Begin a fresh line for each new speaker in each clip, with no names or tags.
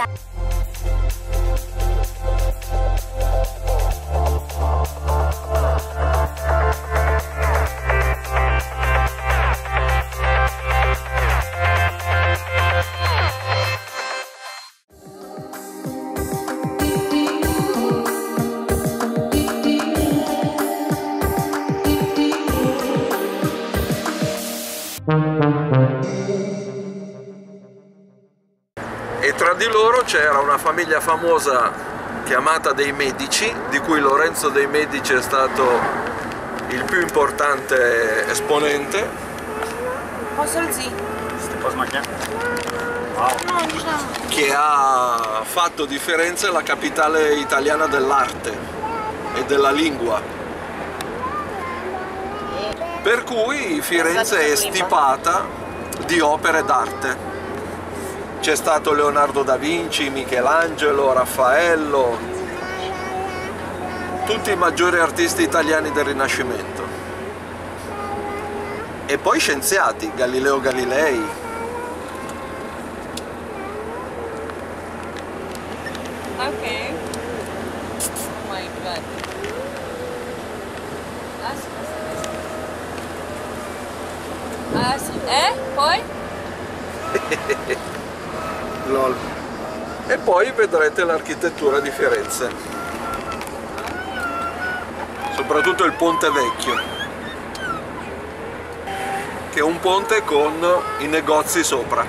exactly. C'era una famiglia famosa chiamata dei Medici, di cui Lorenzo dei Medici è stato il più importante esponente.
Posso sì?
che ha fatto di Firenze la capitale italiana dell'arte e della lingua. Per cui Firenze è stipata di opere d'arte. C'è stato Leonardo da Vinci, Michelangelo, Raffaello, tutti i maggiori artisti italiani del Rinascimento. E poi scienziati, Galileo Galilei,
Ok. Oh my god. Ah, sì. Eh? Poi?
Lol. E poi vedrete l'architettura di Firenze. Soprattutto il Ponte Vecchio. Che è un ponte con i negozi sopra.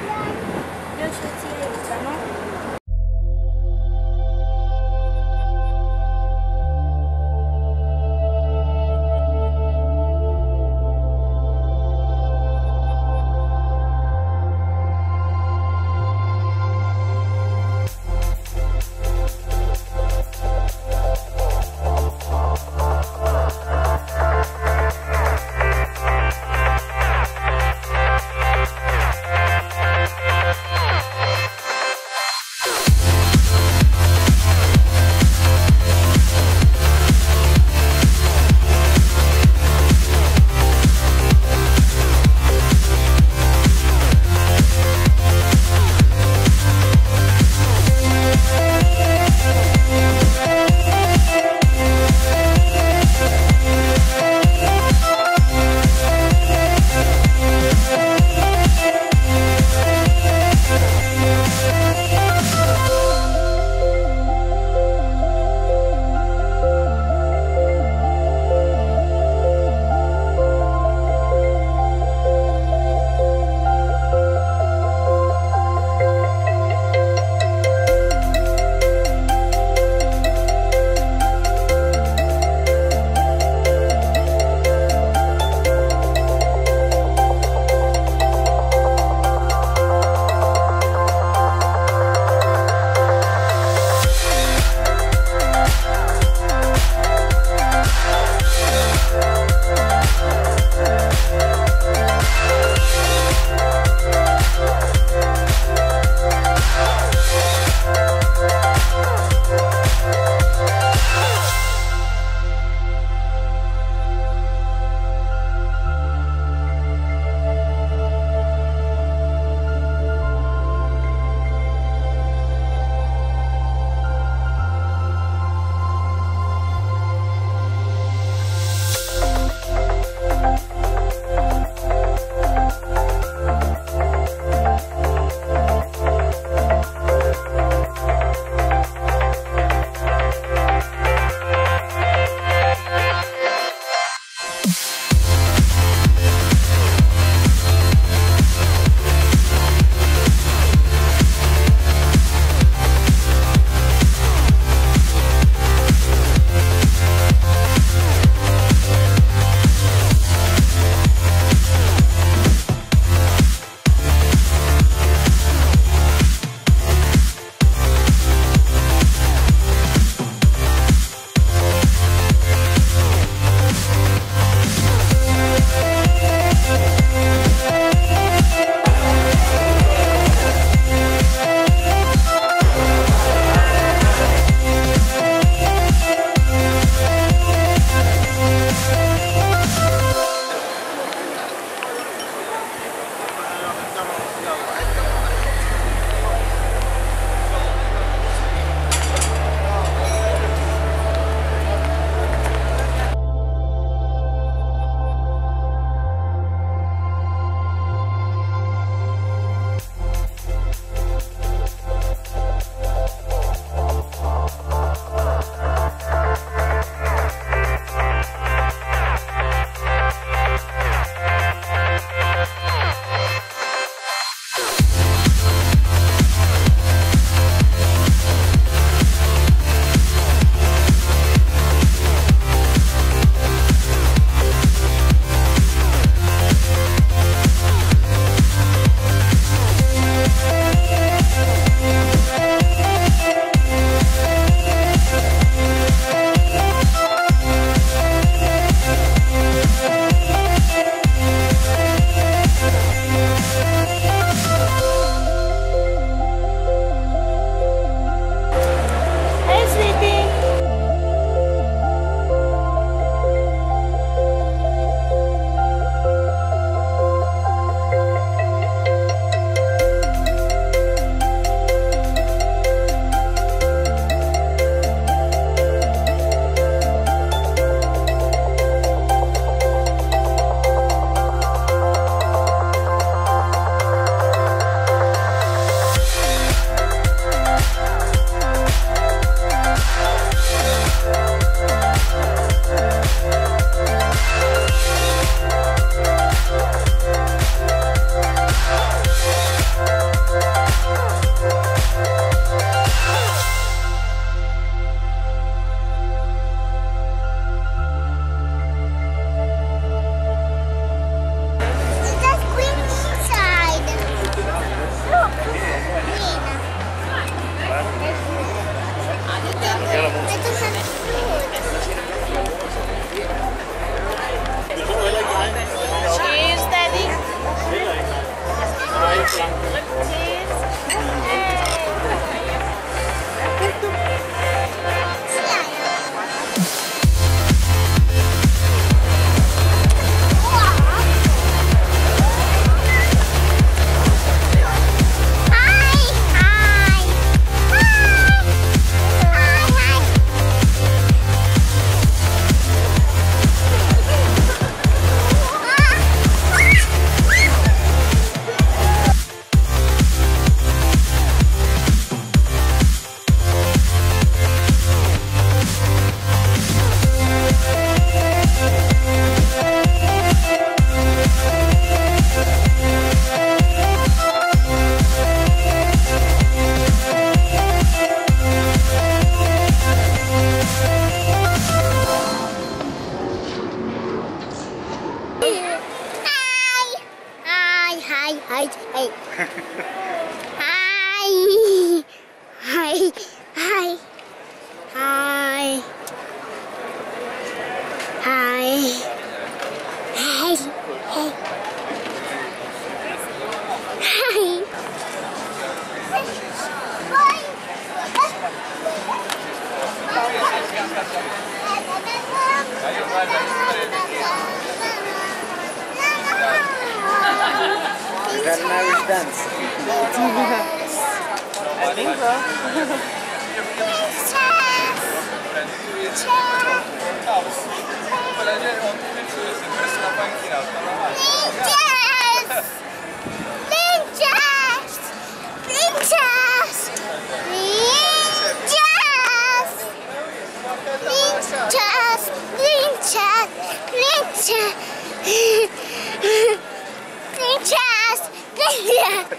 Ninjas! Ninjas!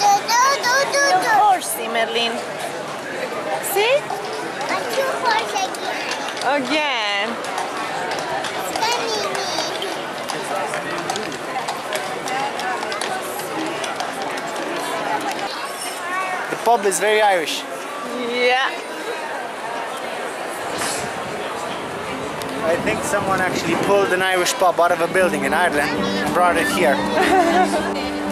Do do do do do.
Horsey, Merlin. See?
A two horse again.
Again.
The pub is very Irish.
Yeah.
I think someone actually pulled an Irish pub out of a building in Ireland and brought it here.